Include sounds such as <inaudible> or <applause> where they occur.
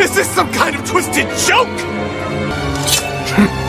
Is this some kind of twisted joke? <laughs>